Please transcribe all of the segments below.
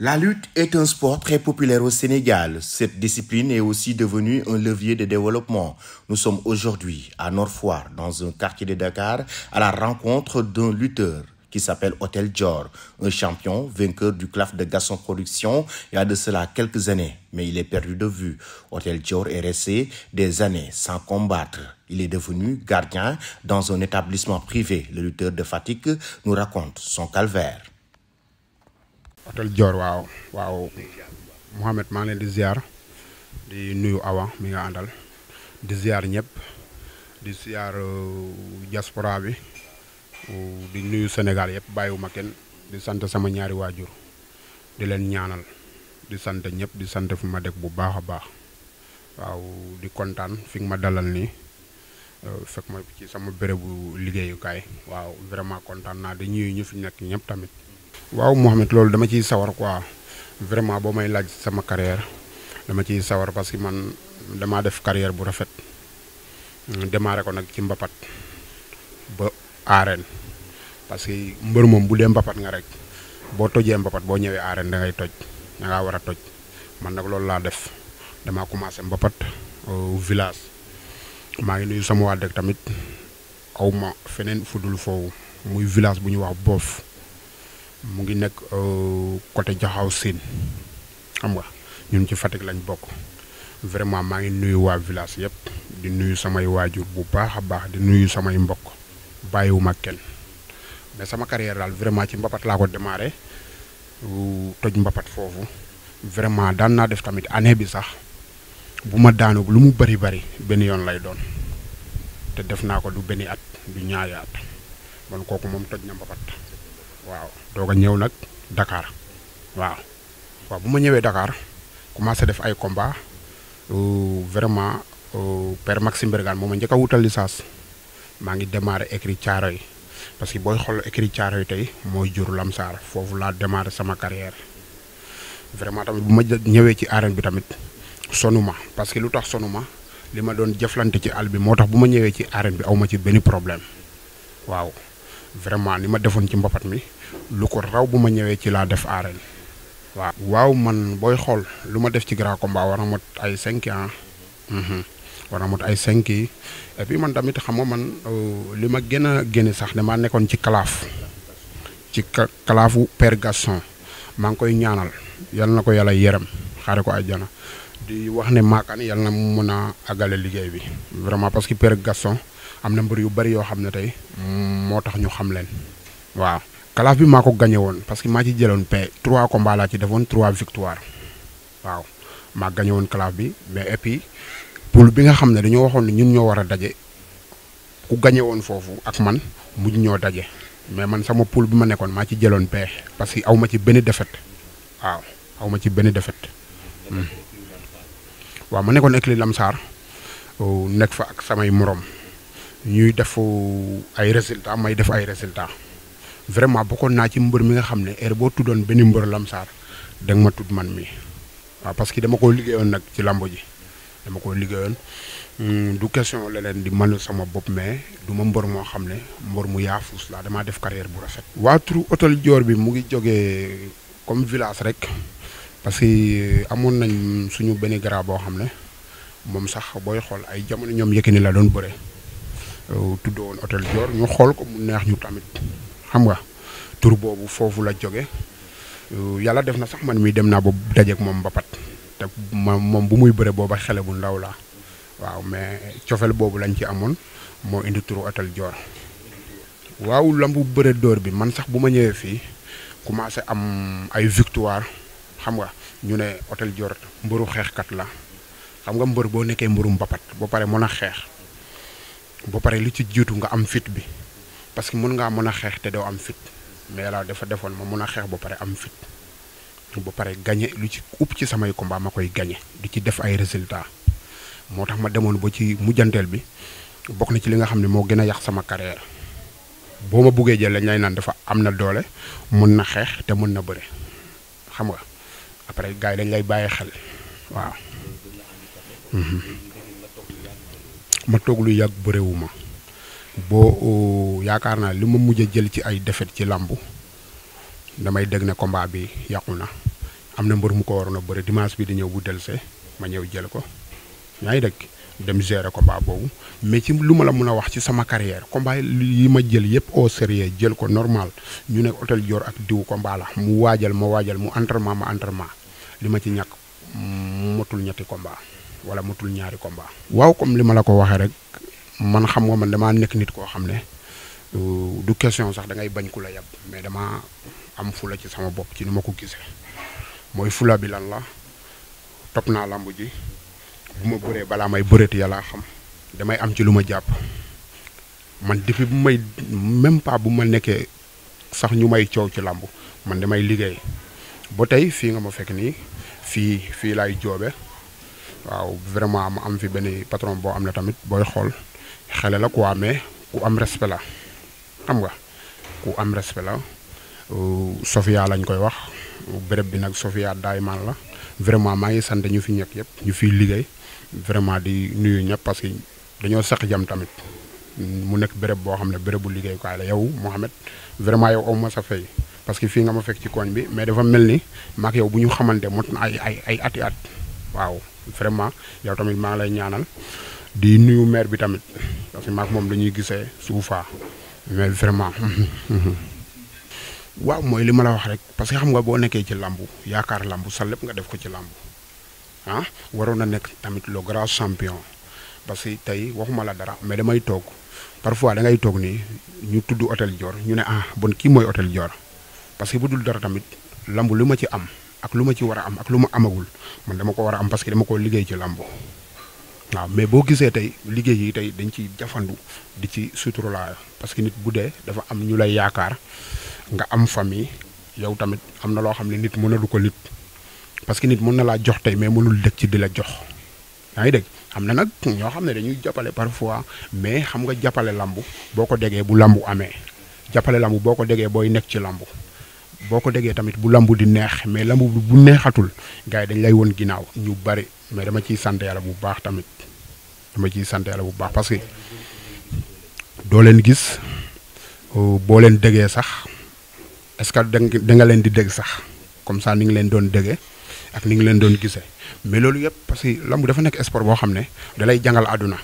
La lutte est un sport très populaire au Sénégal. Cette discipline est aussi devenue un levier de développement. Nous sommes aujourd'hui à Norfoire, dans un quartier de Dakar, à la rencontre d'un lutteur qui s'appelle Hotel Dior, un champion vainqueur du CLAF de Gasson Production il y a de cela quelques années, mais il est perdu de vue. Hotel Dior est resté des années sans combattre. Il est devenu gardien dans un établissement privé. Le lutteur de fatigue nous raconte son calvaire. hôtel Dior waaw waaw Mouhamed maa ngi leen di ziar di nuyu Awa mi nga àndal di ziar ñëpp di ziar euh, diaspora bi di nuyu Sénégal yëpp bàyyiwuma kenn di sant sama ñaari waajur di leen ñaanal di sant ñëpp di sant fi ma dëkk bu baax a baax waaw di kontaan fi nga ma dalal nii. Euh, fekk ma ci sama bérébu liggéeyukaay waaw vraiment kontaan naa di ñuy ñu fi nekk ñëpp tamit. waaw Mouhamed loolu dama ciy sawar quoi vraiment boo may laaj sama carrière dama ciy sawar parce que man damaa def carrière bu rafet mm, démarré ko nag ci mbapat ba arène parce que mbër moom bu dee mbapat nga rek boo tojee mbapat boo ñëwee arène da ngay toj da ngaa war a toj man nag loolu laa def damaa commencé mbapat euh, village. maa ngi nuyu sama waa dëkk tamit aw ma feneen fudul foofu muy village bu ñuy wax Boof mu ngi nekk euh, côté Jaxaaw Siin xam nga ñun ci Fatick lañ bokk vraiment maa ngi nuyu waa village yëpp di nuyu samay waajur bu baax a baax di nuyu samay mbokk bàyyiwuma kenn mais sama carrière daal vraiment ci mbapat laa ko démarré. toj mbapat foofu vraiment daan naa def tamit année bi sax bu ma daanu lu mu bari bari benn yoon lay doon te def naa ko du benn at du ñaari at man kooku moom toj na mbapat waaw doog a ñëw nag dakaar waaw waaw bu ma ñëwee Dakar commencé def ay combat euh, vraiment euh, père Maxime Bergane moom a njëkk a wutal licence maa ngi démarré écrit caaro yi parce que booy xool écrit caaro yi tey mooy jur lamsaar foofu laa démarré sama carrière vraiment tamit bu ma ñëwee ci arène bi tamit sonuma parce que lu tax sonuma li ma doon jëflante ci àll bi moo tax bu ma ñëwee ci arène bi aw ma ci benn problème waaw vraiment ni ma defoon ci mbapat mi lu ko raw bu ma ñëwee ci laa def arène waaw waaw man booy xool lu ma def ci grand combat war na mot ay cinq ans Mhm. war a mot ay cinq yi et puis man tamit xam nga man euh, li ma gën a génne sax damaa nekkoon ci kalaaf ci kalaafu Père Gaston maa ngi koy ñaanal yal na ko yàlla yërëm xaare ko àjjana di wax ne maakaan yal na mu mën a àggale liggéey bi vraiment parce que Père Gaston am na mbër yu bari yoo xam ne tey moo tax ñu xam leen waaw kalaaf bi maa ko gagné woon parce que maa ci jëloon paie trois combats laa ci defoon trois victoire waaw maa gagné woon claf bi mais et puis poule bi nga xam ne dañoo waxoon ne ñun ñoo war a daje ku gagné woon foofu ak man mujj ñoo daje mais man sama poule bi ma nekkoon maa ci jëloon paie parce que aw ma ci benn défaite waaw aw ma ci benn défaite. Hmm. waaw ma nekkoon écurie Lamsar oh, nekk fa ak samay morom ñuy def oh, ay résultats may def ay résultats. vraiment bokkoon naa ci mbër mi nga xam ne heure boo tuddoon benn mbër lamsaar da nga ma tudd man mi waaw parce que dama ko liggéeyoon nag ci làmb ji dama ko liggéeyoon hmm, du question la leen di mën sama bopp mais du ma mbër moo xam ne mbër mu yaafuus laa damaa def carrière bu rafet. waa turu hôtel Dior bi mu ngi jógee. comme village rek parce que euh, amoon nañ suñu benn grand boo xam ne moom sax booy xool ay jamono ñoom Yékini la doon bëre euh, tudd woon hôtel Dior ñu xool ko mu neex ñu tamit xam nga tur boobu foofu la jóge euh, yàlla def na sax man mii dem naa ba dajeeg moom mbapat te ma moom bu muy bëre booba xele bu ndaw laa waaw mais cofel boobu lañ ci amoon moo indi turu hôtel Dior waaw lambu bëre dóor bi man sax bu ma ñëwee fii commencé am ay victoire xam nga ñu ne hôtel Dior mbëru xeexkat la xam nga mbër boo nekkee mbëru mbapat ba pare mën a xeex ba pare li ci jiitu nga am fit bi parce que mën ngaa mën a xeex te doo am fit mais yàlla dafa defoon ma mën a xeex ba pare am fit. ba pare gagné lu ci upp ci samay combat ma koy gagné di ci def ay résultat moo tax ma demoon ba ci mujjanteel bi bokk na ci li nga xam ne moo gën a yàq sama carrière boo ma buggee jël lañ lay naan dafa am na doole mën na xeex te mën na bëre xam nga après gars yi dañ lay bàyyi xel waaw. Mhm. ma toog lu yàgg bërewu ma boo yaakaar naa li ma mujj a jël ci ay défaite ci làmbu damay dégg ne combat bi yàqu na am na mbër mu ko waroon a bëri dimanche bi di ñëw bu delse ma ñëw jël ko yaa ngi dégg dem gérer combat boobu mais ci lu ma la mën a wax ci sama carrière combat yi ma jël yëpp au sérieux jël ko normal ñu ne hôtel Dior ak diw combat la mu waajal ma waajal mu entraînement ma entraînement li ma ci ñàkk motul ñetti combat wala motul ñaari combat. waaw comme li ma la ko waxee rek man xam nga man damaa nekk nit koo xam ne euh, du question sax da ngay bañ ku la yab mais dama am fula ci sama bopp ci ni ma ko gisee mooy fula bi lan la topp naa làmb ji bu ma bëree balaa may bëreeti yàlla xam damay am ci lu ma jàpp man depuis bu may même pas bu ma nekkee sax ñu may coow ci làmb man damay liggéey ba tey fii nga ma fekk nii fii fii laay joobe waaw vraiment ma am fi benn patron boo am na tamit booy xool xale la quoi mais ku am respect la xam nga ku am respect la euh, Sofia lañ koy wax béréb bi nag Sofia Dayman la vraiment maa ngi sant ñu fi ñëpp yëpp ñu fiy liggéey vraiment di nuyu ñëpp parce que dañoo sax jam tamit mu nekk béréb boo xam ne bérébu liggéeyukaay la yow Mouhamed vraiment yow aw ma sa fay parce que fii nga ma fekk ci koñ bi mais dafa mel ni maak yow bu ñu xamante mot na ay ay ay ati at waaw vraiment yow tamit maa ngi lay ñaanal di nuyu maire bi tamit parce que maak moom dañuy gisee suufaa mais vraiment waaw mooy li ma la wax rek parce que xam nga boo nekkee ci làmbu yaakaar làmbu sa lépp nga def ko ci làmbu ah waroon na nekk tamit le grand champion parce que tey waxuma la dara mais damay toog parfois da ngay toog nii ñu tudd hôtel Dior ñu ne ah bon kii mooy hôtel Dior parce que bu dul dara tamit lamb lu ma ci am ak lu ma ci war a am ak lu ma amagul man dama ko war a am parce que dama ko liggéey ci lamb waaw mais boo gisee tey liggéey yi tey dañ ci jafandu di ci suturalaa parce que nit bu dee dafa am ñu lay yaakaar nga am famille yow tamit am na loo xam ne nit mënalu ko nit parce que nit mën na laa jox tey mais mënul dëkk ci di la jox yaa ngi dégg am na nag ñoo xam ne dañuy jàppale parfois mais xam nga jàppale lambu boo ko degee bu lambu amee jàppale lambu boo ko degee booy nekk ci lambu boo ko degee tamit bu lambu di neex mais lambu bu neexatul gars yi dañ lay woon ginnaaw ñu bari mais dama ciy sant yàlla bu baax tamit dama ciy sant yàlla bu baax parce que doo leen gis euh, boo leen degee sax. est-ce que da nga leen di dégg sax comme ça ni ngi leen doon déggee ak ni ngi leen doon gisee mais loolu yëpp parce que lamb dafa nekk sport boo xam ne da lay jàngal àdduna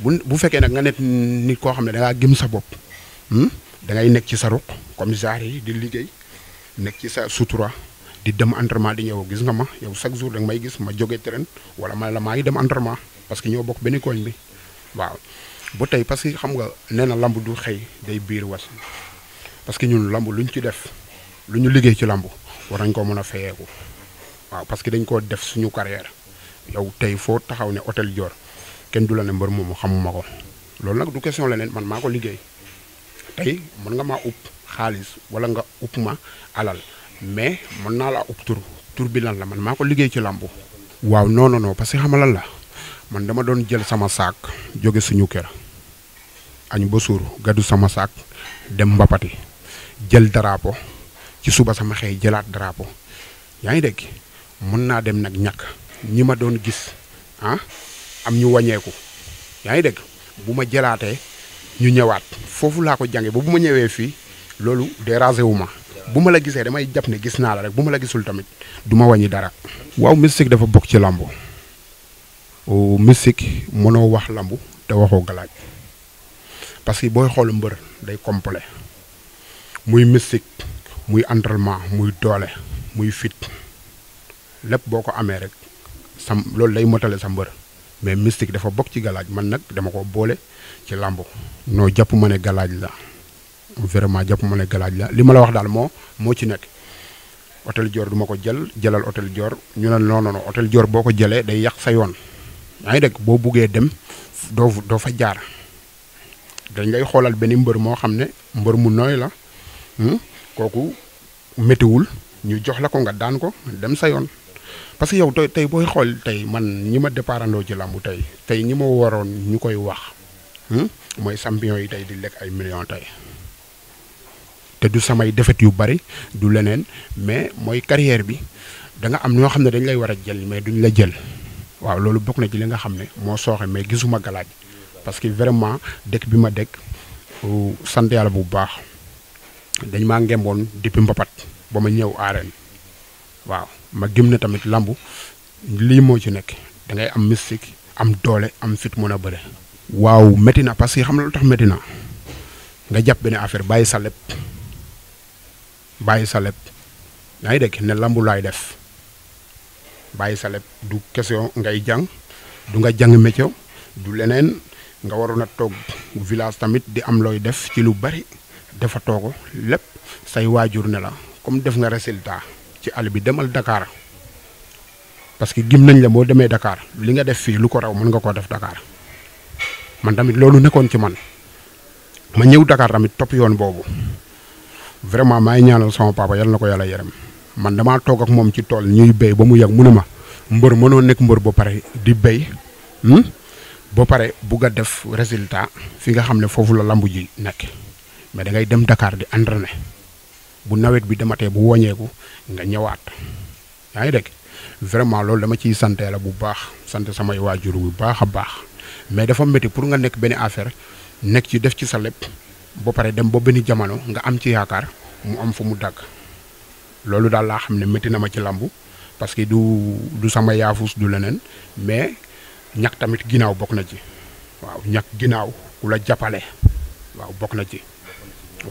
bu bu fekkee nag nga nekk nit koo xam ne da ngaa gëm sa bopp hmm? da ngay nekk ci sa ruq comme genre yi di liggéey nekk ci sa sutura di dem entraînement di ñëw gis nga ma yow chaque jour da nga may gis ma jógee terrain wala ma la maa ngi dem entraînement parce que ñoo bokk benn koñ bi. waaw ba tey parce que xam nga nee na lamb du xëy day biir was parce que ñun lamb lu ñu ci def lu ñu liggéey ci lamb war nañ ko mën a fayeeku waaw parce que dañ koo def suñu carrière yow tey foo taxaw ne hôtel Dior kenn du la ne mbër moomu xamuma ko loolu nag du question leneen man maa ko liggéey. tey mën nga maa upp xaalis wala nga upp ma alal mais mën naa laa upp tur tur bi lan la man maa ko liggéey ci làmb waaw non non non parce que xam lan la man dama doon jël sama saak jóge suñu kër añ ba suur gàddu sama saak dem mbapati jël drapeau ci suba sama xëy jëlaat drapeau yaa ngi dégg mën naa dem nag ñàkk ñi ma doon gis ah am ñu wàññeeku yaa ngi dégg bu ma jëlaatee ñu ñëwaat foofu laa ko jàngee ba bu ma ñëwee fii loolu dérangé wu ma bu ma la gisee damay jàpp ne gis naa la rek bu ma la gisul tamit du ma wàññi dara. waaw mystique dafa bokk ci làmbu oh, mystique mënoo wax làmbu te waxoo galaaj parce que booy xool mbër day complet muy mystique muy entraînement muy doole muy fit lépp boo ko amee rek sam loolu lay motale sa mbër mais mystique dafa bokk ci galaaj man nag dama ko boole ci làmb noo jàpp ma ne galaaj la vraiment jàpp ma ne galaaj la li ma la wax daal moo moo ci nekk hôtel Dior du ma ko jël jëlal hôtel Dior ñu ne non non hôtel Dior boo ko jëlee day yàq sa yoon yaa ngi dégg boo buggee dem doo doo fa jaar dañ lay xoolal benn mbër moo xam ne mbër mu nooy la hmm? kooku méttiwul ñu jox la ko nga daan ko dem sa yoon parce que yow tey tey booy xool tey man ñi ma départandoo ci làmb tey tey ñi ma waroon ñu koy wax hmm? mooy champion yi tey di lekk ay millions tey te du samay defet yu bari du leneen mais mooy carrière bi da nga am ñoo xam ne dañ lay war a jël mais duñ la jël waaw loolu bokk na ci li nga xam ne moo sooxe mais gisuma galaaj parce que vraiment dëkk bi ma dëkk euh, sant yàlla bu baax dañ maa ngemboon depuis mbapat ba ma ñëw arène waaw ma gëm ne tamit lambu lii moo ci nekk da ngay am mystique am doole am fit mën a bëre. waaw métti na parce que xam na lu tax métti na nga jàpp benn affaire bàyyi sa lépp bàyyi sa lépp yaa ngi dégg ne lambu laay def bàyyi sa lépp du question ngay jàng du nga jàng métier du leneen nga waroon a toog village tamit di am looy def ci lu bari dafa toogo lépp say waajur ne la comme def nga résultat ci àll bi demal Dakar. parce que gim nañ la boo demee Dakar li nga def fii lu ko raw mën nga koo def Dakar man tamit loolu nekkoon ci man ma ñëw Dakar tamit topp yoon boobu vraiment maa ngi ñaanal sama papa yal na ko yàlla yaram man damaa toog ak moom ci tool ñuy béy ba mu yàgg mu ne ma mbër mënoo nekk mbër ba pare di béy hmm? ba pare bugg a def résultat fi nga xam ne foofu la lamb ji nekk mais da ngay dem Dakar di entraîner. bu nawet bi dematee bu wàññeeku nga ñëwaat yaa ngi dégg vraiment loolu dama ciy sant la bu baax sant samay waajur bu baax a baax mais dafa métti pour nga nekk benn affaire nekk ci def ci sa lépp ba pare dem ba benn jamono nga am ci yaakaar mu am fu mu dagg loolu daal laa xam ne métti na ma ci làmbu parce que du du sama yaafus du leneen mais ñàkk tamit ginnaaw bokk na ci waaw ñàkk ginnaaw ku la jàppale waaw bokk na ci.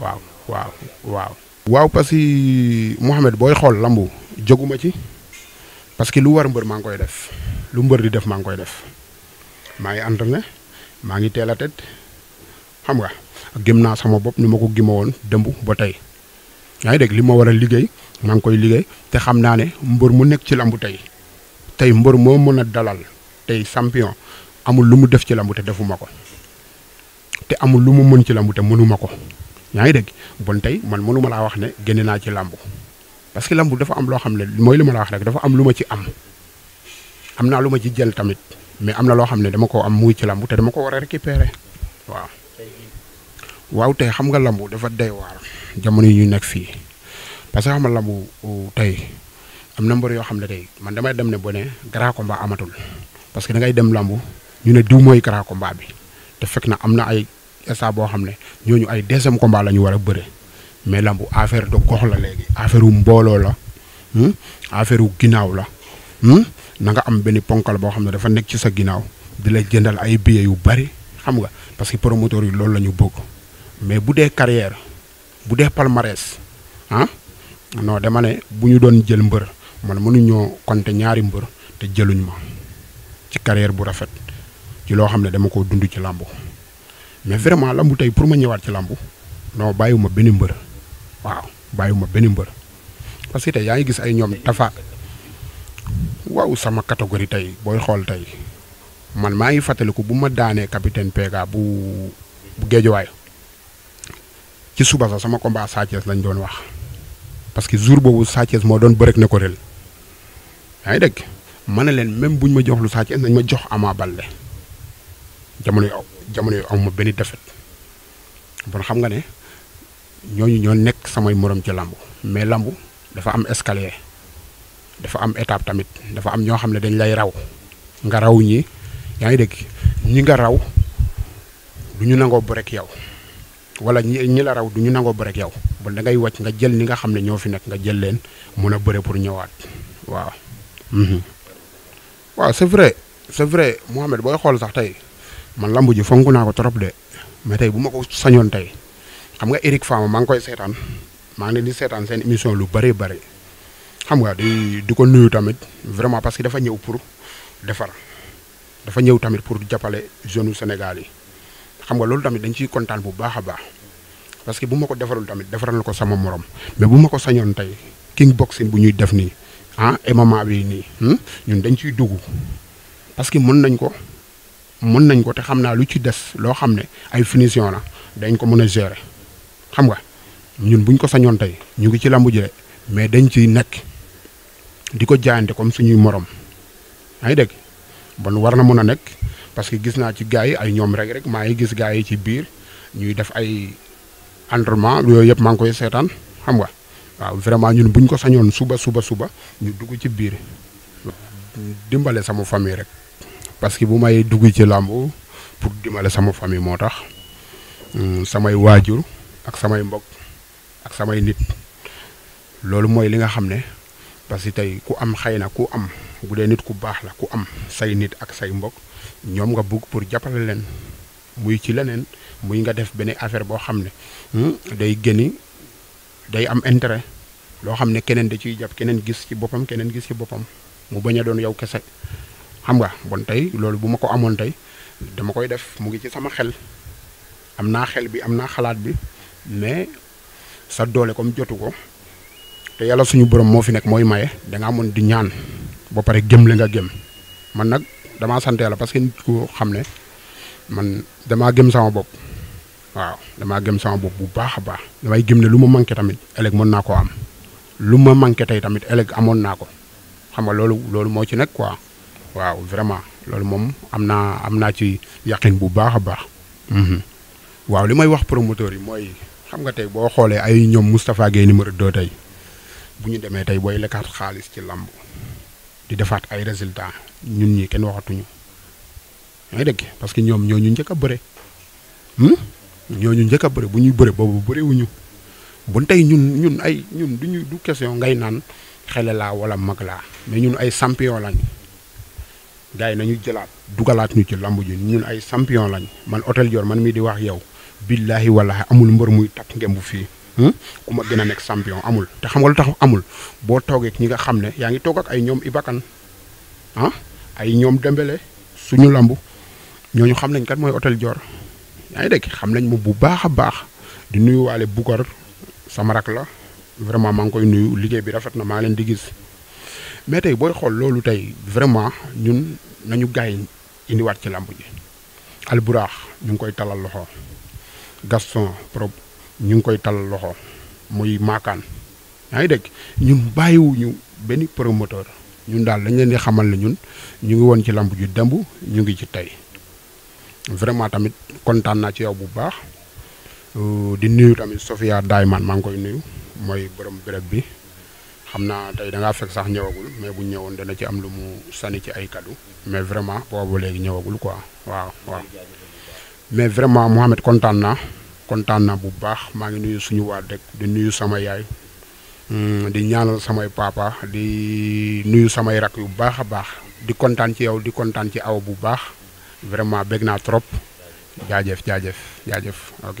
waaw waaw waaw. waaw parce que Mouhamed booy xool lambu jóguma ci parce que lu war mbër maa ngi koy def lu mbër di def maa ngi koy def maa ngi entraîné maa ngi teel a tëdd xam nga gëm naa sama bopp ni ma ko gima woon dëmb ba tey yaa ngi dégg li ma war a liggéey maa ngi koy liggéey te xam naa ne mbër mu nekk ci lambu tey tey mbër moo mën a dalal tey champion amul lu mu def ci lambu te defuma ko. te amul lu mu mën ci làmb te mënuma ko yaa ngi dégg bon tey man mënuma laa wax ne génne naa ci làmb parce que làmb dafa am loo xam ne mooy li ma la wax rek dafa am lu ma ci am am naa lu ma ci jël tamit mais am na loo xam ne dama ko am muy ci làmb te dama ko war a récupérer waaw. waaw tey xam nga làmb dafa doy waar jamono yi ñu nekk fii parce que xam nga làmb uh, tey am na mbër yoo xam ne tey man damay dem ne bu ne grand combat amatul parce que da ngay dem làmb ñu ne diw mooy grand combat bi te fekk na am na ay instant boo xam ne ñooñu ay deuxième combat la ñu war a bëre mais lambu affaire de gox la léegi affaire wu mbooloo la hmm? affaire wu ginnaaw la hmm? na nga am benn ponkal boo xam ne dafa nekk ci sa ginnaaw di la jëndal ay billets yu bari xam nga parce que promoteurs yi loolu la ñu bëgg mais bu dee carrière bu dee palmarès ah non dama ne bu ñu doon jël mbër man mënuñoo compter ñaari mbër te jëluñ ma ci carrière bu rafet ci loo xam ne dama ko dund ci làmbu mais vraiment làmbu tey pour ma ñëwaat ci làmbu non bàyyiwuma benn mbër waaw bàyyiwuma benn mbër parce que tey yaa ngi gis ay ñoom tafa waaw sama catégorie tey booy xool tey man maa ngi fàttaliku bu ma daanee capitaine Pega bu bu géejuwaay ci suba sax sama combat Sa Thiès lañ doon wax parce que jour boobu Sa Thiès moo doon bërek ne ko rel yaa ngi dégg ma ne leen même buñ ma jox lu Sa Thiès nañ ma jox Ama Baldé jamono yu jamono yu am ma benn defet bon xam nga ne ñooñu ñoo nekk samay morom ci làmb mais làmb dafa am escalier dafa am étape tamit dafa am ñoo xam ne dañ lay raw nga raw ñi yaa ngi dégg ñi nga raw du ñu nangoo bu rek yow wala ñi ñi la raw du ñu nangoo bu rek yow bon da ngay wàcc nga jël ñi nga xam ne ñoo fi nekk nga jël leen mun a bëre pour ñëwaat waaw. Mhm. waaw c'est vrai c'est vrai Mohamed booy xool sax tey man lamb ji fonk naa ko trop de mais tey bu ma ko sañoon tey xam nga Eric Fama maa ngi koy seetaan. maa ngi leen di seetaan seen émission lu bëree bëri xam nga di di ko nuyu tamit vraiment parce que dafa ñëw pour defar dafa ñëw tamit pour jàppale jeune u Sénégal yi xam nga loolu tamit dañ ciy kontaan bu baax a baax parce que bu ma ko defarul tamit defaral na ko sama morom mais bu ma ko sañoon tey king boxing bu ñuy def nii ah MMA bi nii hmm, ñun dañ ciy dugg parce que mën nañ ko. mën nañ ko te xam naa lu ci des loo xam ne ay finition la dañ ko mën a gérer xam nga ñun buñ ko sañoon tey ñu ngi ci làmb ji mais dañ ciy nekk di ko jaayante comme suñuy morom yaa ngi dégg bon war na mën a nekk parce que gis naa ci gars yi ay ñoom rek rek maa ngi gis gars yi ci biir ñuy def ay entraînement yooyu yëpp maa ngi koy seetaan xam nga waaw vraiment ñun buñ ko sañoon suba suba suba ñu dugg ci biir dimbale sama famille rek. parce que bu may dugg ci làmb pour dimbale sama famille moo tax hmm, samay waajur ak samay mbokk ak samay nit loolu mooy li nga xam ne parce que tey ku am xëy na ku am bu dee nit ku baax la ku am say nit ak say mbokk ñoom nga bugg pour jàppale leen muy ci leneen muy nga def benn affaire boo xam ne hmm, day génni day am intérêt loo xam ne keneen da ciy jàpp keneen gis ci boppam keneen gis ci boppam mu bañ a doon yow kese xam nga bon tey loolu bu ma ko amoon tey dama koy def mu ngi ci sama xel am naa xel bi am naa xalaat bi mais sa doole comme jotu ko te yàlla suñu borom moo fi nekk mooy maye da ngaa mën di ñaan ba pare gëm la nga gëm man nag damaa sant yàlla parce que nit ko xam ne man damaa gëm sama bopp. waaw damaa gëm sama bopp bu baax a baax damay gëm ne lu ma manqué tamit ëllëg mën naa ko am lu ma manqué tey tamit ëllëg amoon naa ko xam nga loolu loolu moo ci nekk quoi waaw vraiment loolu moom am naa am naa ci yaqin bu baax a baax. Mhm. waaw li may wax promoteur yi mooy xam nga tey boo xoolee ay ñoom Moustapha Guèye numéro 2 tey bu ñu demee tey booy lekkaat xaalis ci làmb di defaat ay résultats ñun ñi kenn waxatuñu. ñooy dëgg parce que ñoom ñoo ñu njëkk a bëre hmm? ñoo ñu njëkk a bëre bu ñuy bëre boobu bëre wuñu bon tey ñun ñun ay ñun du ñu du question ngay naan xele laa wala mag laa mais ñun ay champion lañ gars yi nañu jëlaat dugalaat ñu ci lamb ji ñun ay champion lañ man hôtel Dior man mii di wax yow billaahi wallaahi amul mbër muy takk ngemb fii hmm? ku ma gën a nekk champion amul te xam nga lu tax amul boo toogee ñi nga xam ne yaa ngi toog ak ay ñoom Ibakan ah ay ñoom Dembélé suñu lambu ñooñu xam nañ kat mooy hôtel Dior yaa ngi dégg xam nañ ma bu baax a baax di nuyu waale Boucar sama rak la vraiment maa ngi koy nuyu liggéey bi rafet na maa leen di gis mais tey booy xool loolu tey vraiment ñun nañu gaay indiwaat ci làmb ji alburaax ñu ngi koy talal loxo Gaston pro ñu ngi koy talal loxo muy maakaan yaa ngi dégg ñun bàyyiwuñu benn promoteur ñun daal dañ leen di xamal ne ñun ñu ngi woon ci lamb ju demb ñu ngi ci tey vraiment tamit kontaan naa ci yow bu baax euh, di nuyu tamit Sofia Dayman maa ngi koy nuyu mooy borom béréb bi xam naa tey da ngaa fekk sax ñëwagul mais bu ñëwoon dana ci am lu mu sànni ci ay kaddu mais vraiment boobu léegi ñëwagul quoi waaw waaw. mais vraiment Mouhamed kontaan naa kontaan naa bu baax maa ngi nuyu suñu waa dëkk di nuyu sama yaay hmm, di ñaanal samay papa di nuyu samay rak yu baax a baax di kontaan ci yow di kontaan ci aw bu baax vraiment bég naa trop jaajëf jaajëf jaajëf ok.